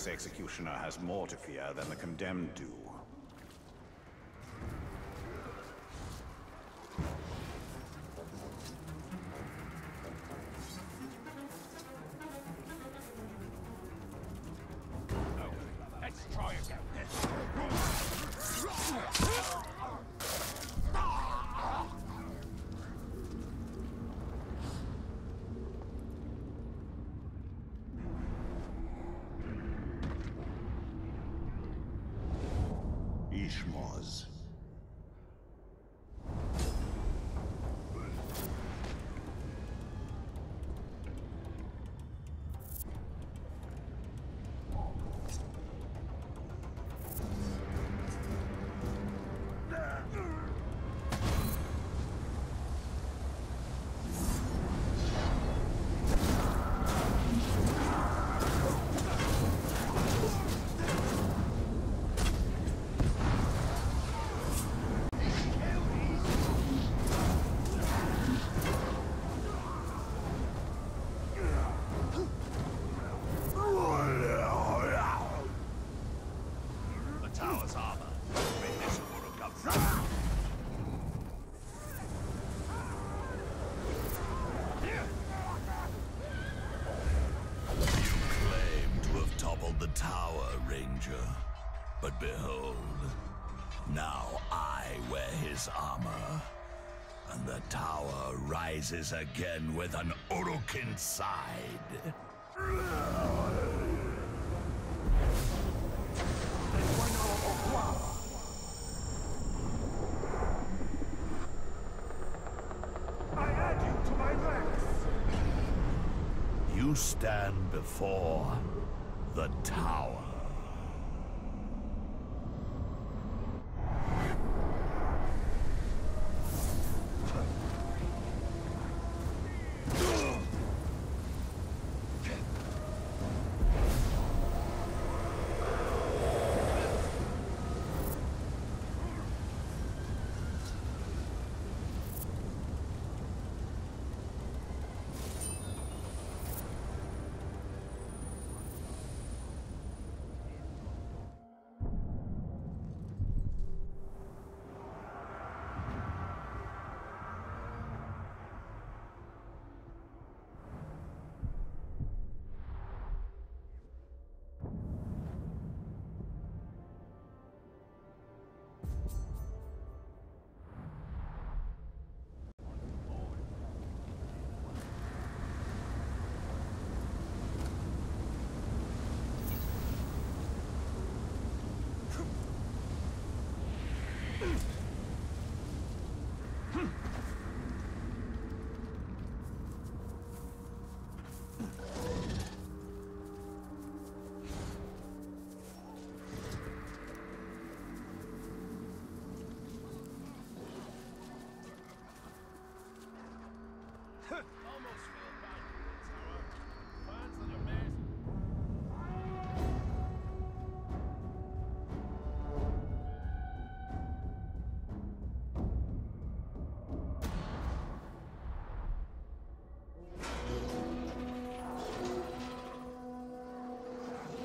this executioner has more to fear than the condemned do. Ranger. But behold, now I wear his armor. And the tower rises again with an Uruk inside. I add you to my ranks. You stand before the tower.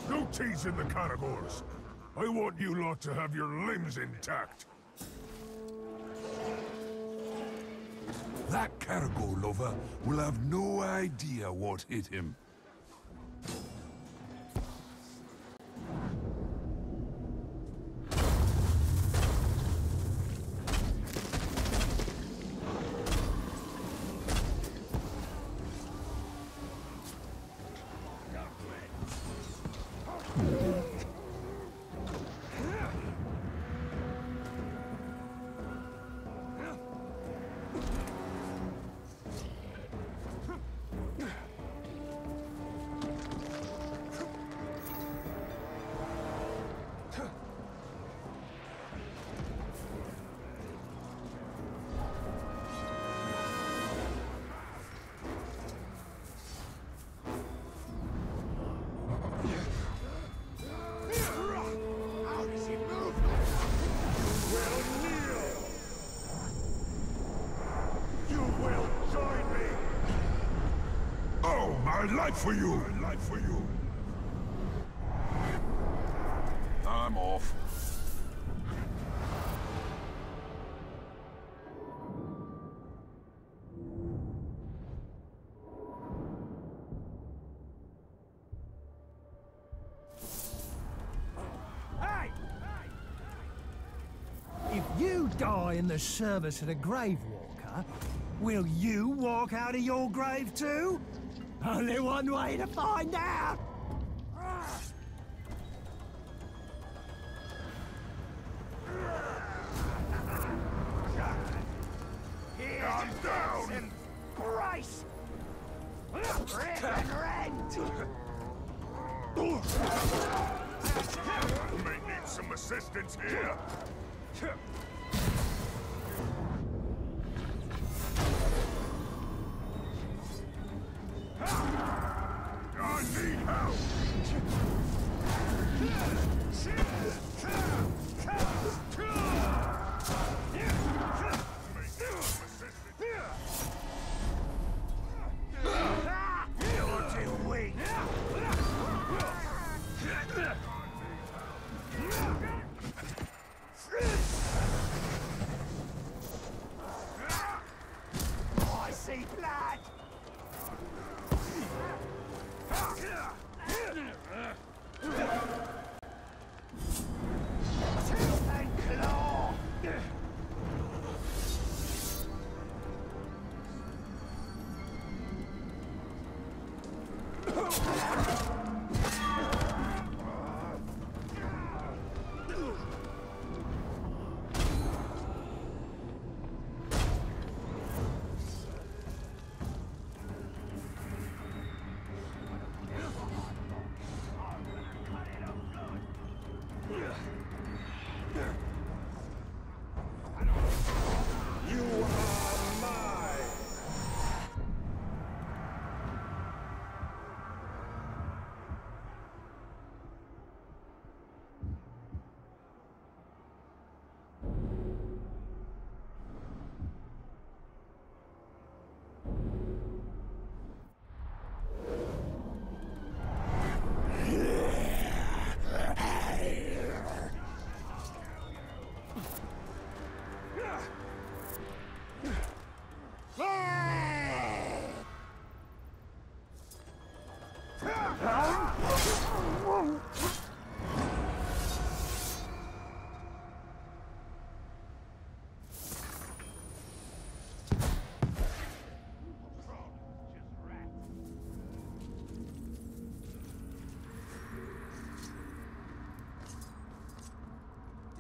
No teasing the Caragors. I want you lot to have your limbs intact. That Caragor lover will have no idea what hit him. Life for you! My life for you! I'm off. Hey! If you die in the service of the Grave Walker, will you walk out of your grave too? Only one way to find out! I'm down! Grace! Rip and rend! May need some assistance here.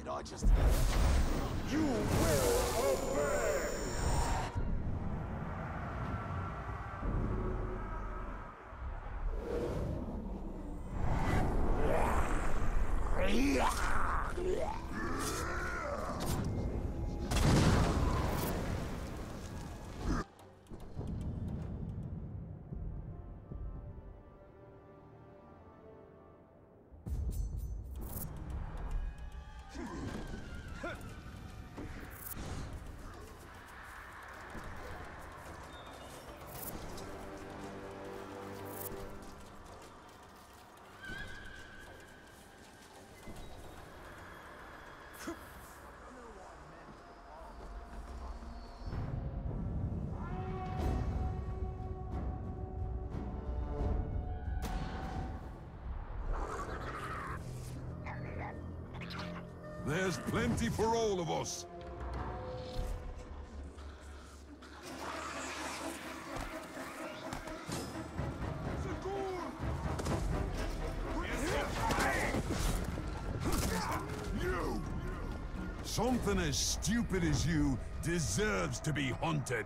I just... You will There's plenty for all of us. Something as stupid as you deserves to be haunted.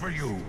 For you.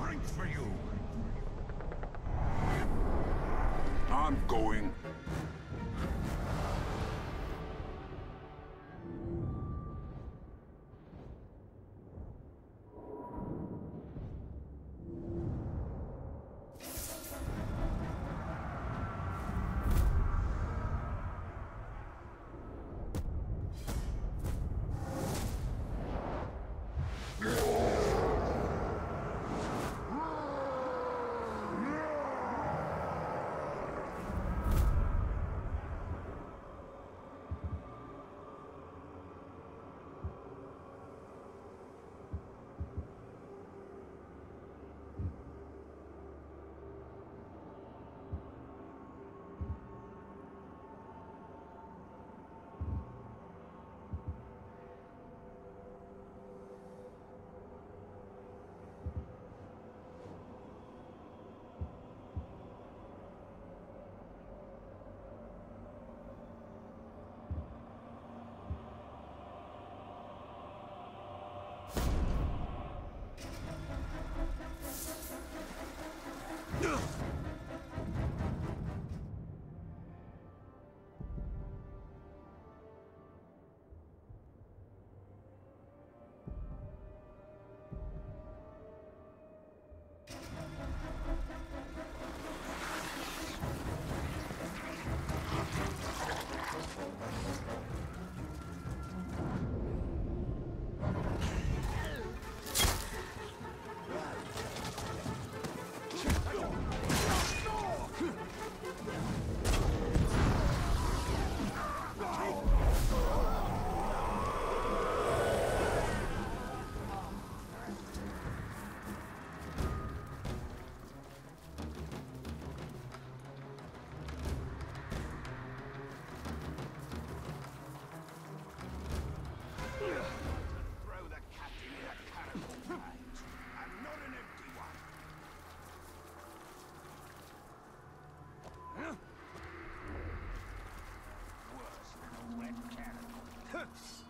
defense!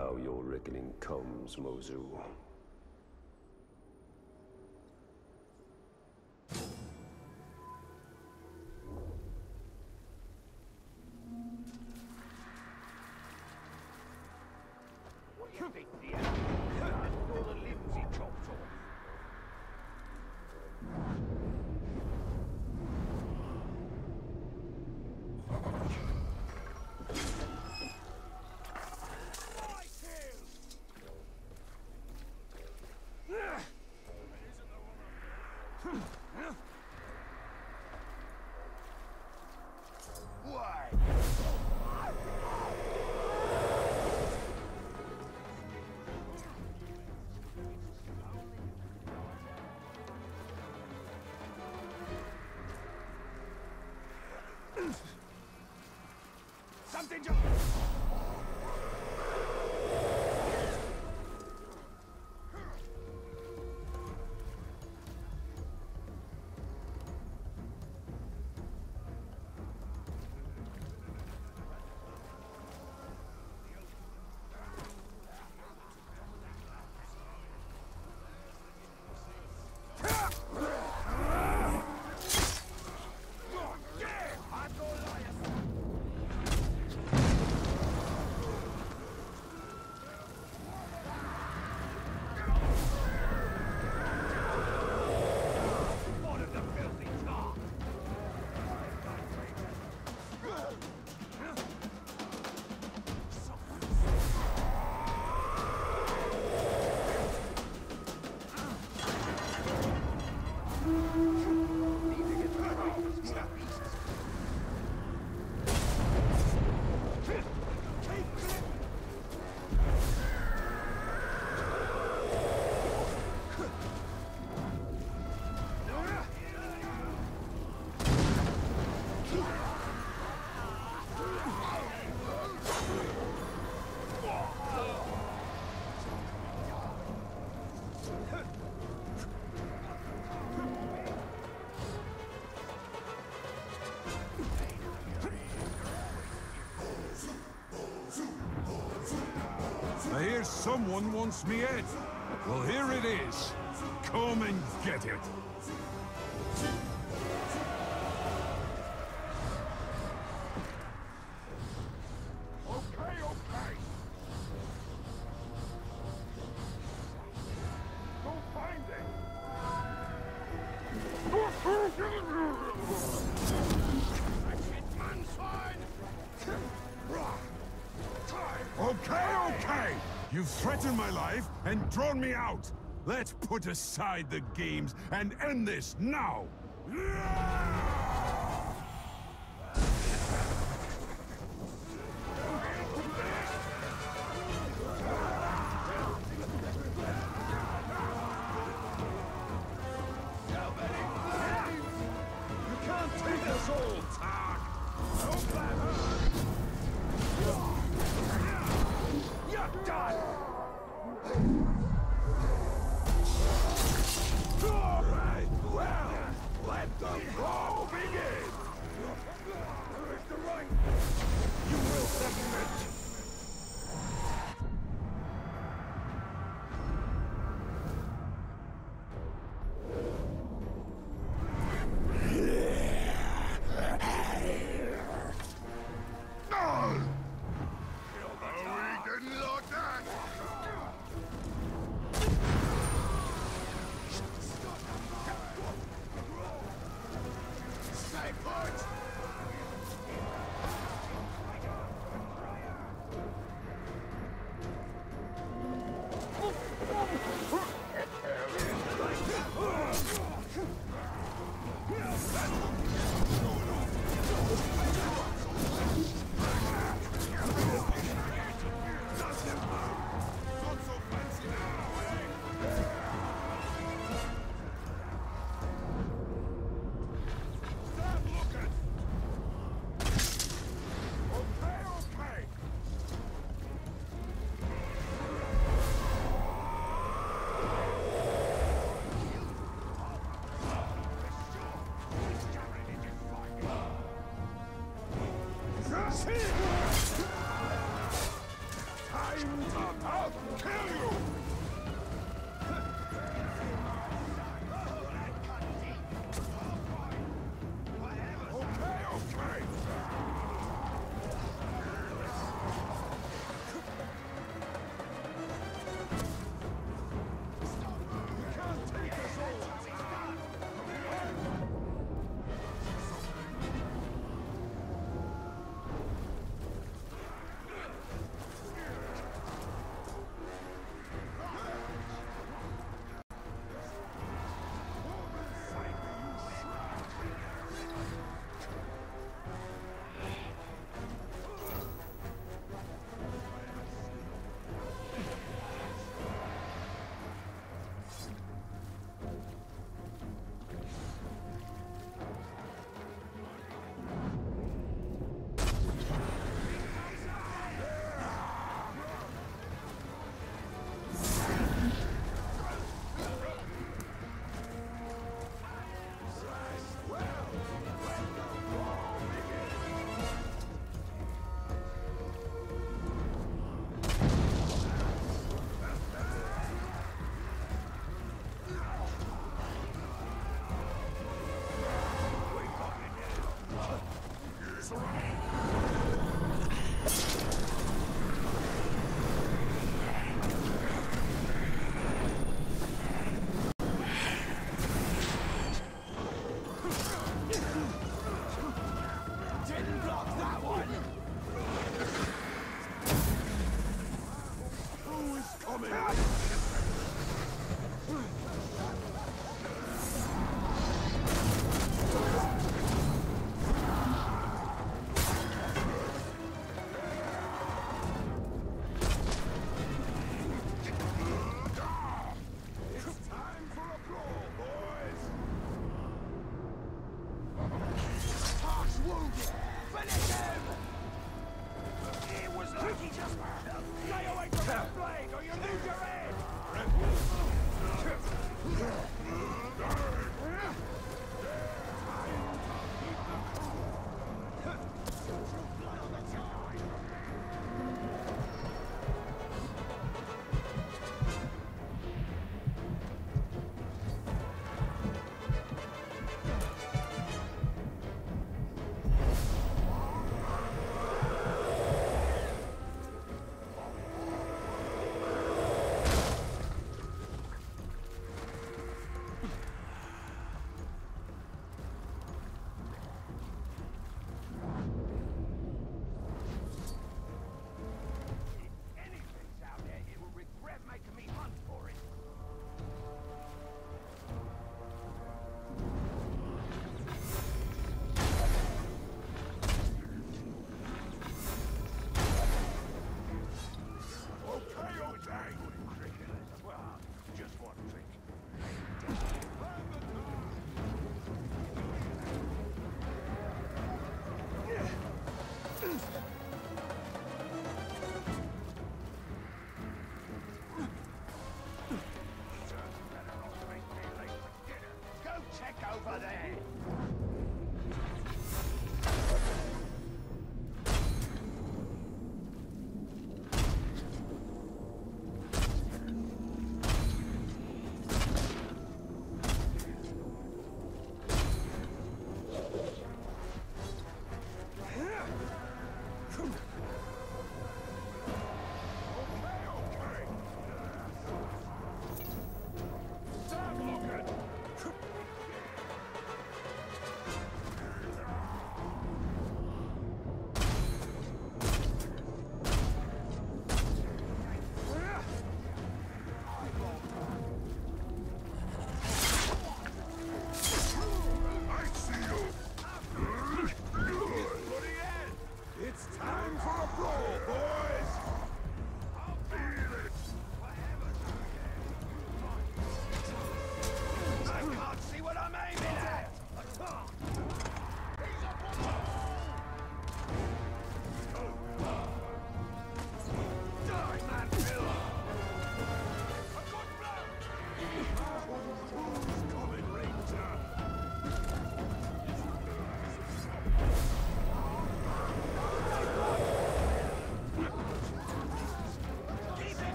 Now your reckoning comes, Mozu. Something just... Someone wants me head. Well, here it is. Come and get it. You've threatened my life and drawn me out! Let's put aside the games and end this now!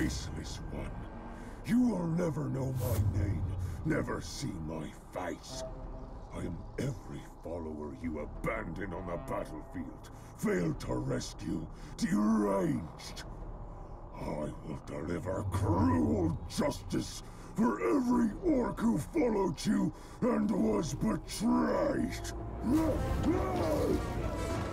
Faceless one. You will never know my name, never see my face. I am every follower you abandoned on the battlefield, failed to rescue, deranged. I will deliver cruel justice for every orc who followed you and was betrayed.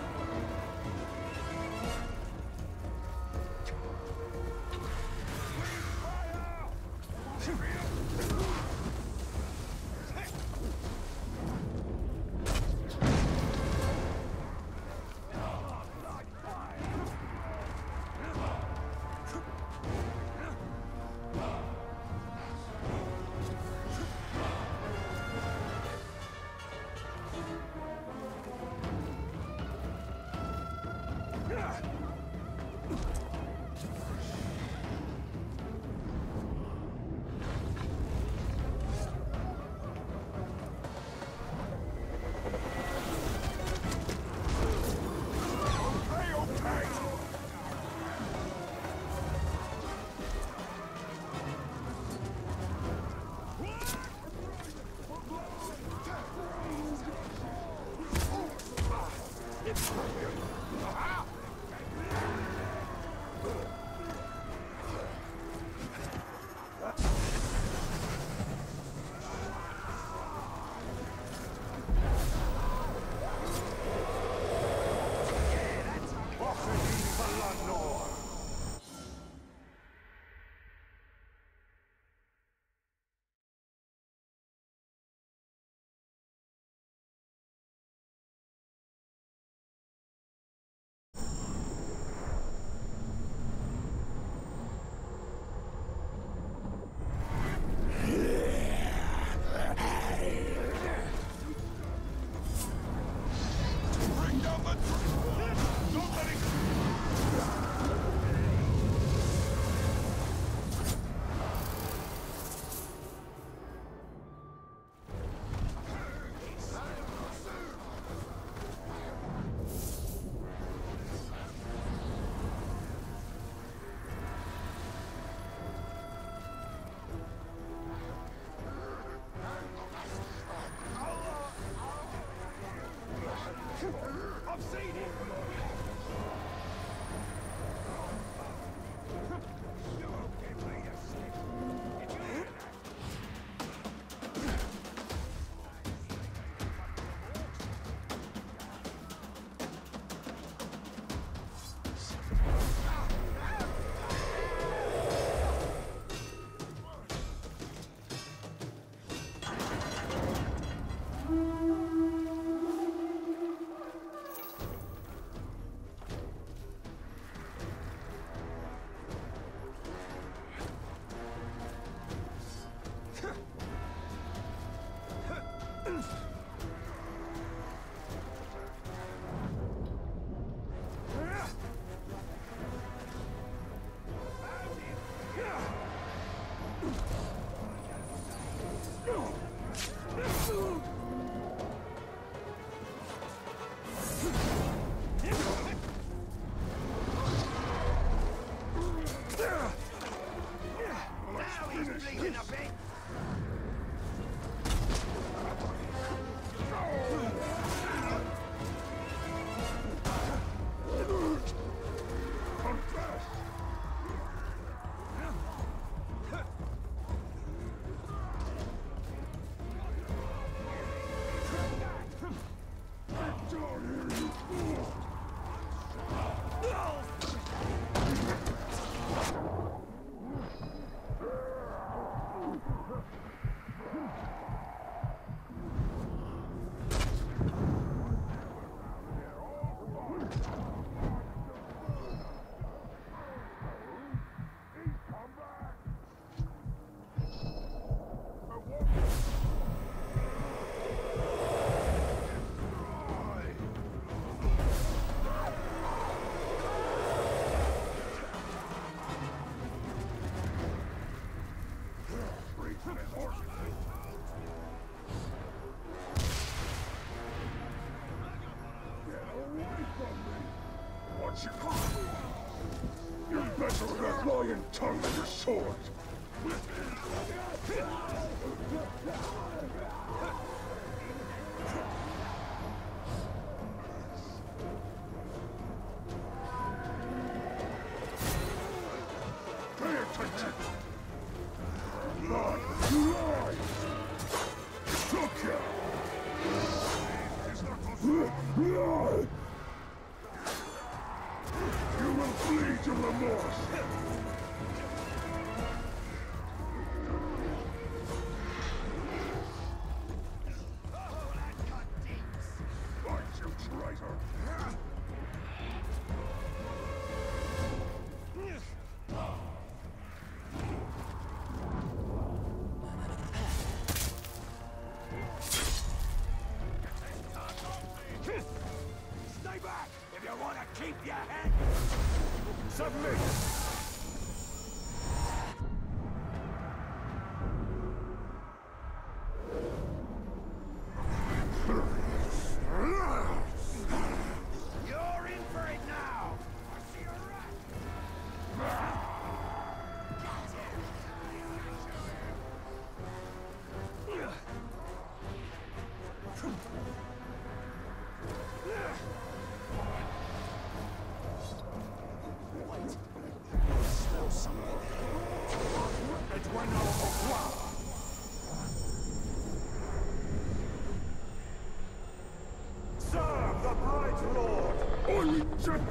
draw your tongue and your sword.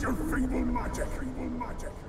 of feeble magic. Feeble magic.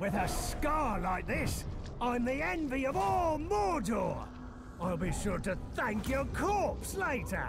With a scar like this, I'm the envy of all Mordor! I'll be sure to thank your corpse later!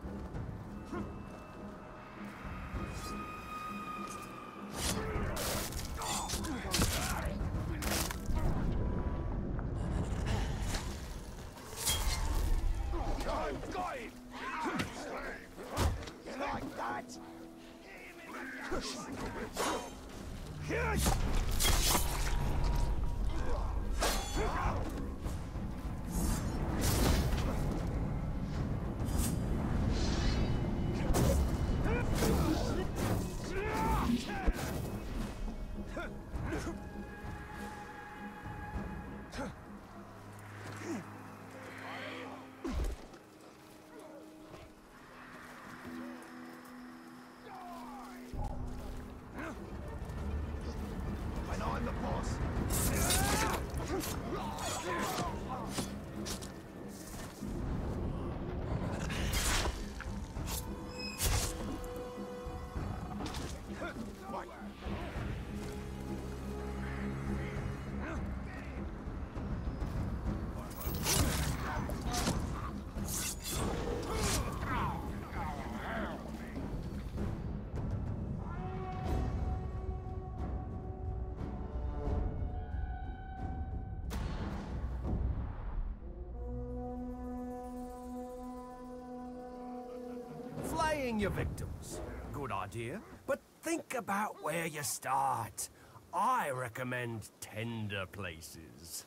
Your victims. Good idea. But think about where you start. I recommend tender places.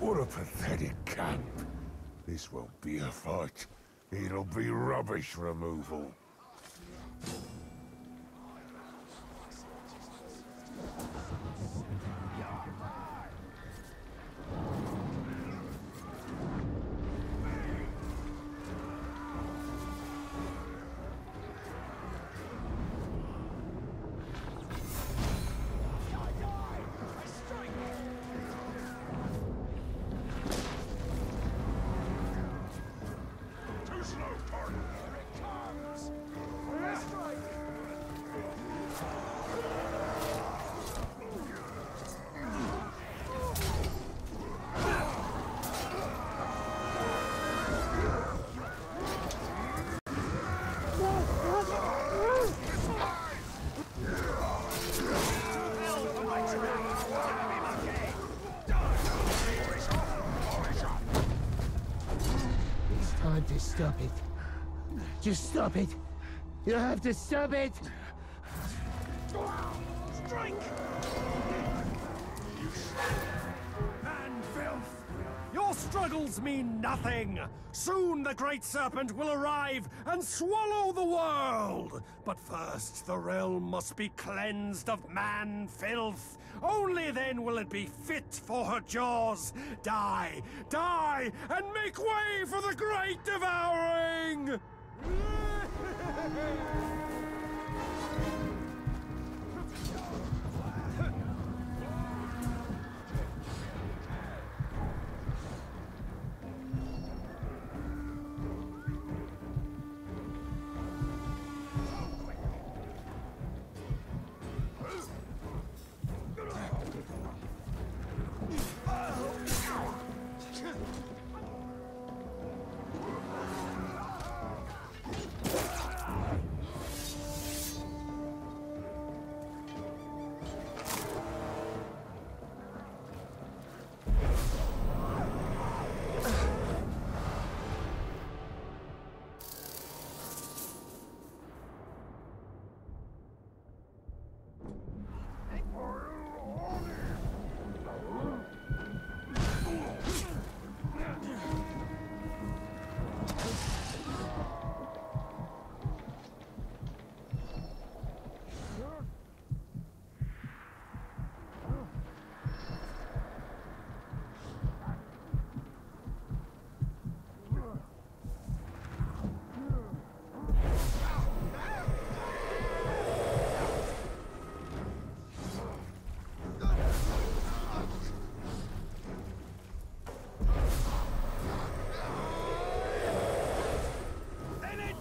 What a pathetic camp. This won't be a fight. It'll be rubbish removal. You have to stop it. Strike! Man filth! Your struggles mean nothing! Soon the Great Serpent will arrive and swallow the world! But first, the realm must be cleansed of man filth. Only then will it be fit for her jaws. Die, die, and make way for the Great Devouring! An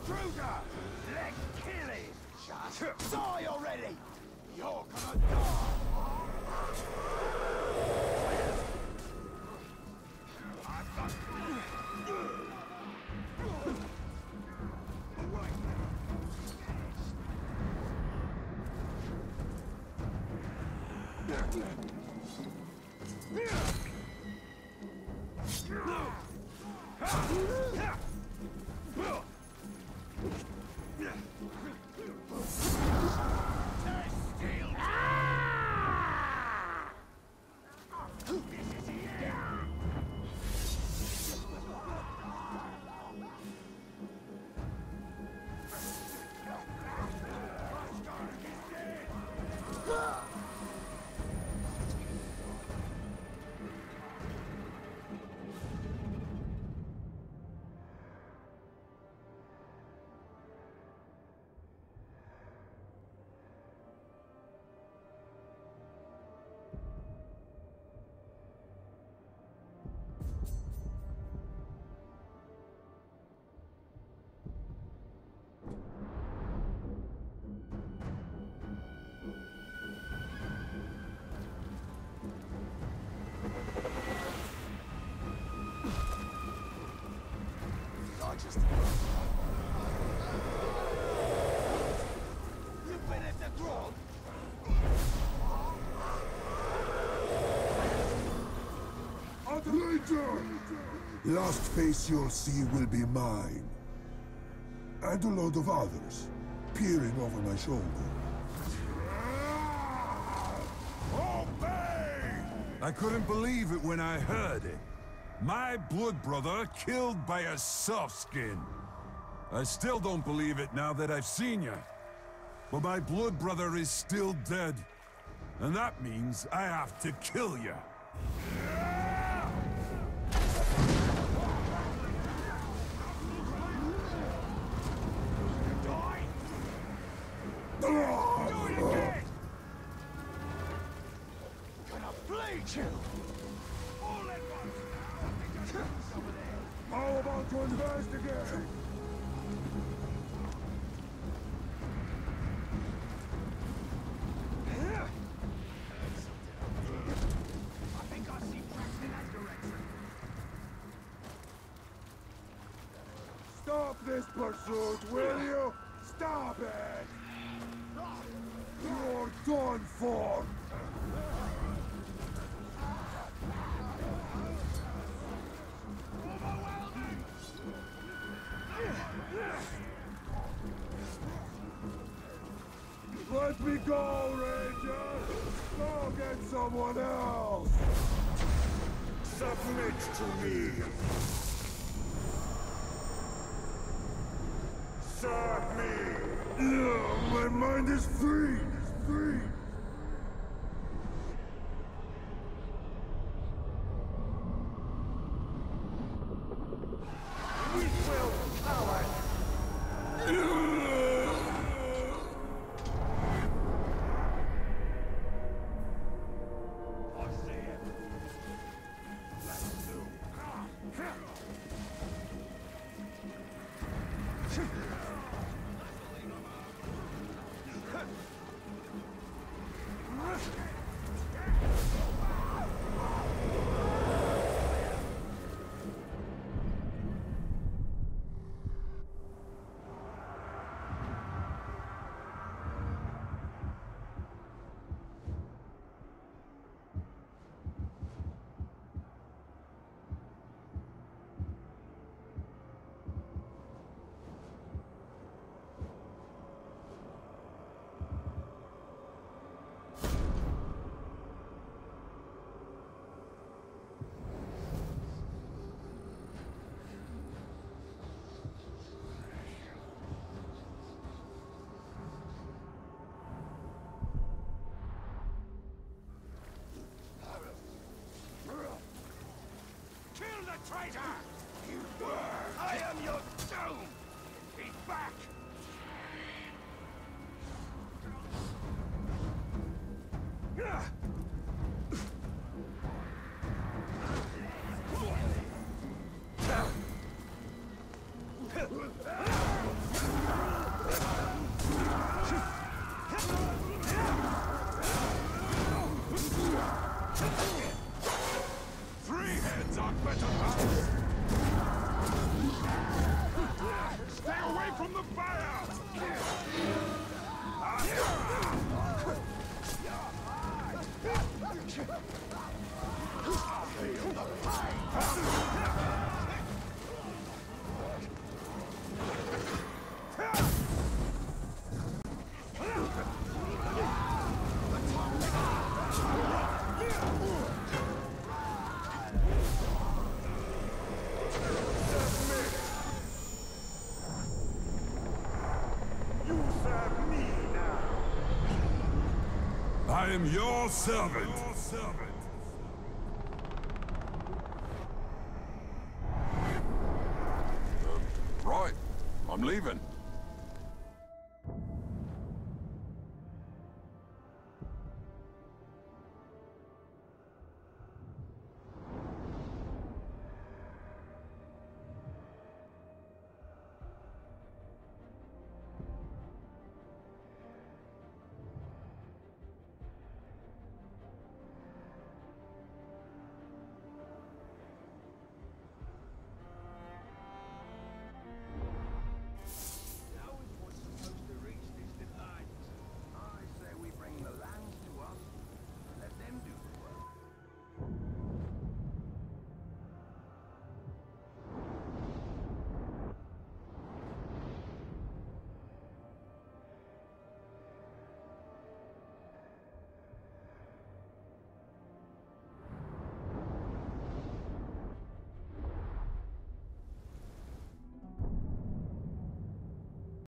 intruder! Let's kill him! Shut Die already! You're gonna die! Last face you'll see will be mine. And a load of others, peering over my shoulder. I couldn't believe it when I heard it. My blood brother killed by a soft skin. I still don't believe it now that I've seen you. But my blood brother is still dead. And that means I have to kill you. Pursuit, will you? Stop it! You're done for! The traitor! Away am your servant.